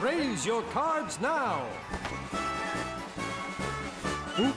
Raise your cards now. Woohoo!